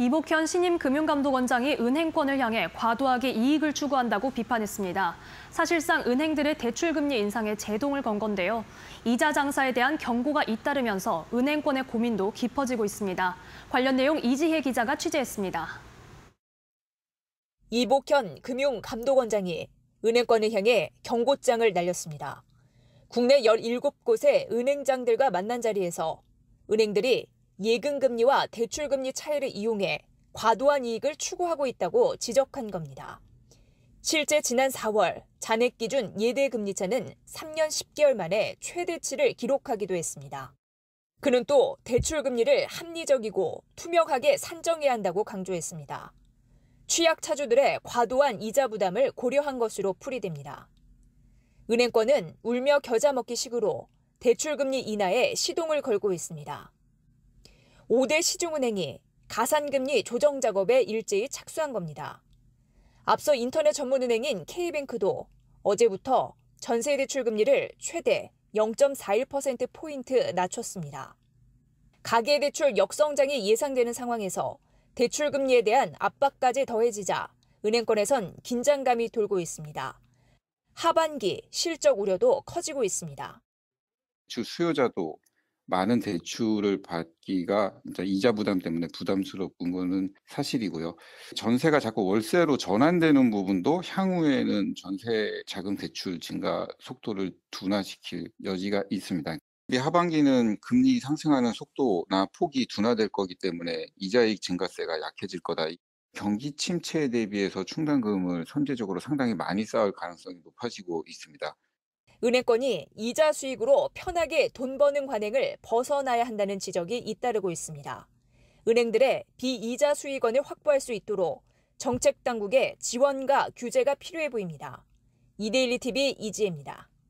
이복현 신임 금융감독원장이 은행권을 향해 과도하게 이익을 추구한다고 비판했습니다. 사실상 은행들의 대출금리 인상에 제동을 건 건데요. 이자 장사에 대한 경고가 잇따르면서 은행권의 고민도 깊어지고 있습니다. 관련 내용 이지혜 기자가 취재했습니다. 이복현 금융감독원장이 은행권을 향해 경고장을 날렸습니다. 국내 17곳의 은행장들과 만난 자리에서 은행들이 예금금리와 대출금리 차이를 이용해 과도한 이익을 추구하고 있다고 지적한 겁니다. 실제 지난 4월 잔액 기준 예대 금리차는 3년 10개월 만에 최대치를 기록하기도 했습니다. 그는 또 대출 금리를 합리적이고 투명하게 산정해야 한다고 강조했습니다. 취약 차주들의 과도한 이자 부담을 고려한 것으로 풀이됩니다. 은행권은 울며 겨자 먹기 식으로 대출 금리 인하에 시동을 걸고 있습니다. 5대 시중은행이 가산금리 조정 작업에 일제히 착수한 겁니다. 앞서 인터넷 전문은행인 K뱅크도 어제부터 전세대출 금리를 최대 0.41%포인트 낮췄습니다. 가계대출 역성장이 예상되는 상황에서 대출금리에 대한 압박까지 더해지자 은행권에선 긴장감이 돌고 있습니다. 하반기 실적 우려도 커지고 있습니다. 주 수요자도 많은 대출을 받기가 이자 부담 때문에 부담스러운 거는 사실이고요. 전세가 자꾸 월세로 전환되는 부분도 향후에는 전세 자금 대출 증가 속도를 둔화시킬 여지가 있습니다. 하반기는 금리 상승하는 속도나 폭이 둔화될 거기 때문에 이자이익 증가세가 약해질 거다. 경기 침체에 대비해서 충당금을 선제적으로 상당히 많이 쌓을 가능성이 높아지고 있습니다. 은행권이 이자 수익으로 편하게 돈 버는 관행을 벗어나야 한다는 지적이 잇따르고 있습니다. 은행들의 비이자 수익원을 확보할 수 있도록 정책 당국의 지원과 규제가 필요해 보입니다. 이데일리 TV 이지혜입니다.